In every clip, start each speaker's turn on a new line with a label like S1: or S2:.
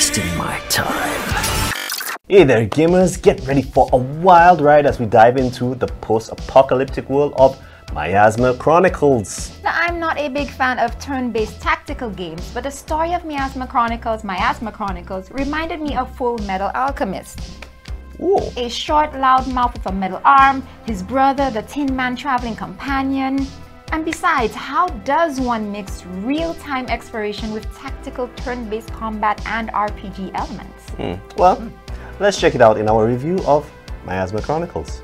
S1: wasting my time.
S2: Hey there gamers, get ready for a wild ride as we dive into the post-apocalyptic world of Miasma Chronicles.
S3: Now, I'm not a big fan of turn-based tactical games, but the story of Miasma Chronicles, Miasma Chronicles, reminded me of Full Metal Alchemist.
S2: Ooh.
S3: A short, loud mouth with a metal arm, his brother, the Tin Man traveling companion. And besides, how does one mix real-time exploration with tactical turn-based combat and RPG elements?
S2: Hmm. Well, let's check it out in our review of Miasma Chronicles.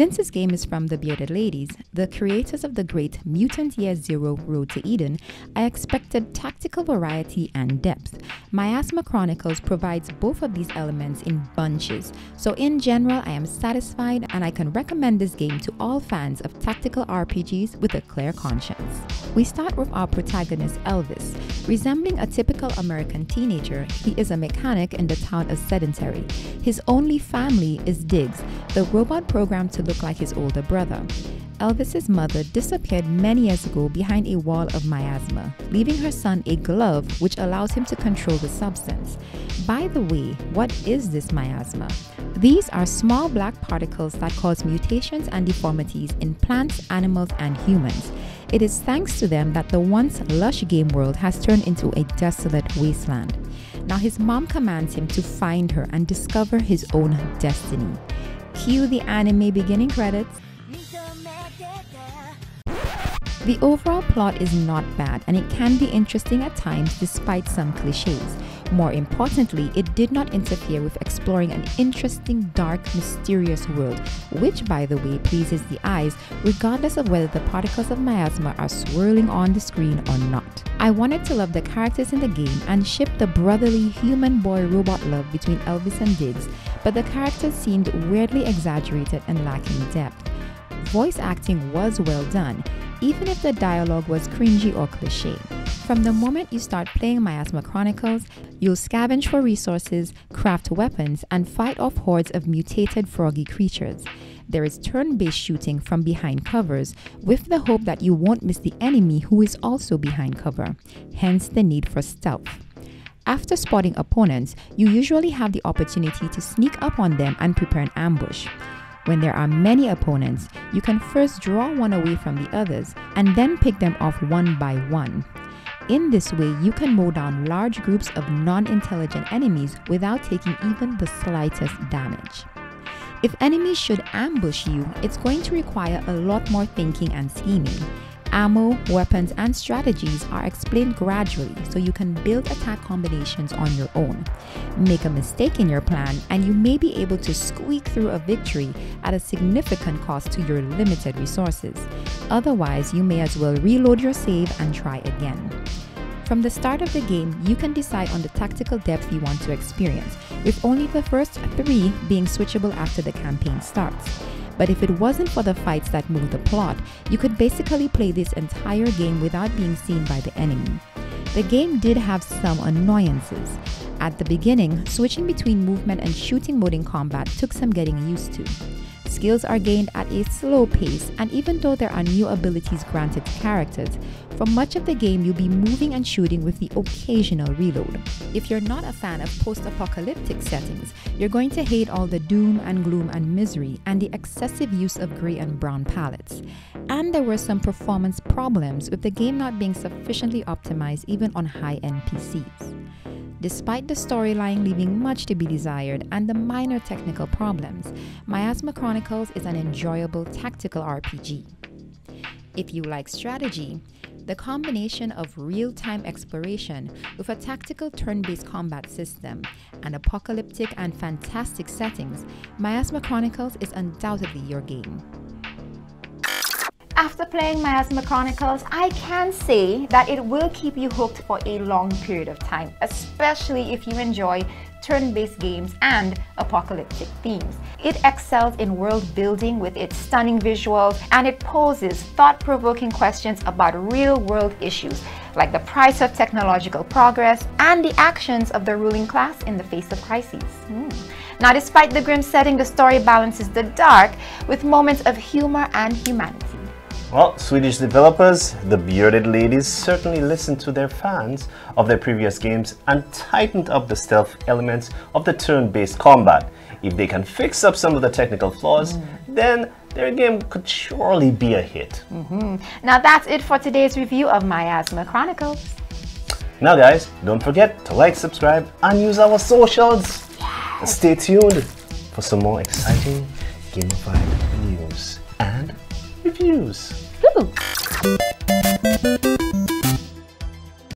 S4: Since this game is from the Bearded Ladies, the creators of the great Mutant Year Zero Road to Eden, I expected tactical variety and depth. Miasma Chronicles provides both of these elements in bunches, so in general, I am satisfied and I can recommend this game to all fans of tactical RPGs with a clear conscience. We start with our protagonist Elvis. Resembling a typical American teenager, he is a mechanic in the town of Sedentary. His only family is Diggs, the robot programmed to look like his older brother. Elvis's mother disappeared many years ago behind a wall of miasma, leaving her son a glove which allows him to control the substance. By the way, what is this miasma? These are small black particles that cause mutations and deformities in plants, animals, and humans. It is thanks to them that the once lush game world has turned into a desolate wasteland. Now, his mom commands him to find her and discover his own destiny. Cue the anime beginning credits. The overall plot is not bad and it can be interesting at times despite some cliches. More importantly, it did not interfere with exploring an interesting, dark, mysterious world, which, by the way, pleases the eyes regardless of whether the particles of miasma are swirling on the screen or not. I wanted to love the characters in the game and ship the brotherly human boy robot love between Elvis and Diggs, but the characters seemed weirdly exaggerated and lacking depth. Voice acting was well done, even if the dialogue was cringy or cliche. From the moment you start playing Miasma Chronicles, you'll scavenge for resources, craft weapons, and fight off hordes of mutated froggy creatures. There is turn based shooting from behind covers, with the hope that you won't miss the enemy who is also behind cover, hence the need for stealth. After spotting opponents, you usually have the opportunity to sneak up on them and prepare an ambush. When there are many opponents, you can first draw one away from the others and then pick them off one by one. In this way, you can mow down large groups of non intelligent enemies without taking even the slightest damage. If enemies should ambush you, it's going to require a lot more thinking and scheming. Ammo, weapons, and strategies are explained gradually so you can build attack combinations on your own. Make a mistake in your plan, and you may be able to squeak through a victory at a significant cost to your limited resources. Otherwise, you may as well reload your save and try again. From the start of the game, you can decide on the tactical depth you want to experience, with only the first three being switchable after the campaign starts. But if it wasn't for the fights that move the plot, you could basically play this entire game without being seen by the enemy. The game did have some annoyances. At the beginning, switching between movement and shooting mode in combat took some getting used to. Skills are gained at a slow pace, and even though there are new abilities granted to characters, for much of the game you'll be moving and shooting with the occasional reload. If you're not a fan of post apocalyptic settings, you're going to hate all the doom and gloom and misery and the excessive use of grey and brown palettes. And there were some performance problems with the game not being sufficiently optimized even on high end PCs. Despite the storyline leaving much to be desired and the minor technical problems, Miasma Chronicles is an enjoyable tactical RPG. If you like strategy, the combination of real time exploration with a tactical turn based combat system and apocalyptic and fantastic settings, Miasma Chronicles is undoubtedly your game.
S3: After playing Miasma Chronicles, I can say that it will keep you hooked for a long period of time, especially if you enjoy turn-based games and apocalyptic themes. It excels in world building with its stunning visuals and it poses thought-provoking questions about real-world issues like the price of technological progress and the actions of the ruling class in the face of crises. Mm. Now, despite the grim setting, the story balances the dark with moments of humor and humanity.
S2: Well, Swedish developers, the bearded ladies certainly listened to their fans of their previous games and tightened up the stealth elements of the turn-based combat. If they can fix up some of the technical flaws, mm. then their game could surely be a hit. Mm-hmm.
S3: Now that's it for today's review of Miasma Chronicles.
S2: Now guys, don't forget to like, subscribe, and use our socials. Stay tuned for some more exciting gamified news reviews.
S3: Woo!